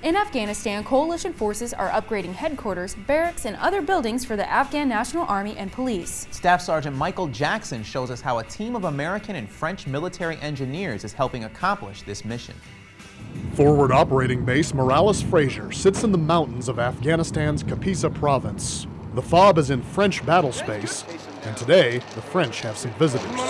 In Afghanistan, coalition forces are upgrading headquarters, barracks, and other buildings for the Afghan National Army and police. Staff Sergeant Michael Jackson shows us how a team of American and French military engineers is helping accomplish this mission. Forward Operating Base Morales Frazier sits in the mountains of Afghanistan's Kapisa province. The FOB is in French battle space, and today the French have some visitors.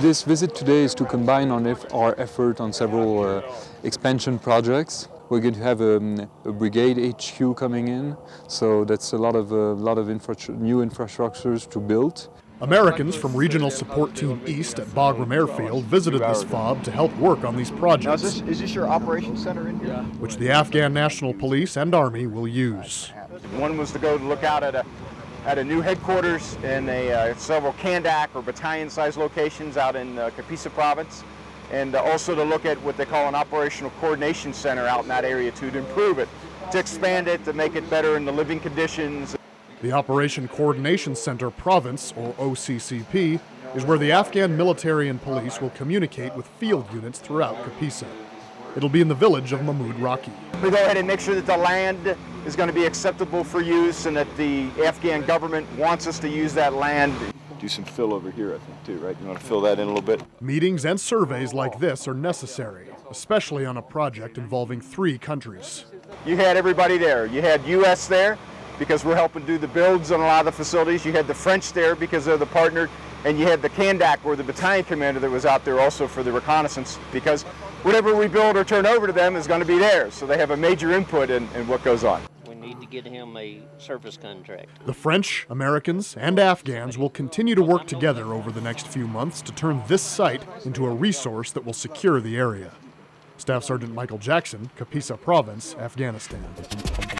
This visit today is to combine on our effort on several uh, expansion projects. We're going to have a, um, a, brigade HQ coming in, so that's a lot of, uh, lot of infra new infrastructures to build. Americans from Regional Support Team East at Bagram Airfield visited this FOB to help work on these projects. Now is, this, is this your operations center in here? Which the Afghan National Police and Army will use. One was to go to look out at a at a new headquarters in a, uh, several Kandak or battalion-sized locations out in uh, Kapisa province, and uh, also to look at what they call an operational coordination center out in that area too, to improve it, to expand it, to make it better in the living conditions. The Operation Coordination Center Province, or OCCP, is where the Afghan military and police will communicate with field units throughout Kapisa. It'll be in the village of Mahmud Raqi. We go ahead and make sure that the land is going to be acceptable for use and that the Afghan government wants us to use that land. Do some fill over here, I think, too, right? You want to fill that in a little bit? Meetings and surveys like this are necessary, especially on a project involving three countries. You had everybody there. You had U.S. there because we're helping do the builds on a lot of the facilities. You had the French there because they're the partner and you had the Kandak or the battalion commander that was out there also for the reconnaissance because whatever we build or turn over to them is going to be theirs. So they have a major input in, in what goes on. Need to get him a service contract. The French, Americans, and Afghans will continue to work together over the next few months to turn this site into a resource that will secure the area. Staff Sergeant Michael Jackson, Kapisa Province, Afghanistan.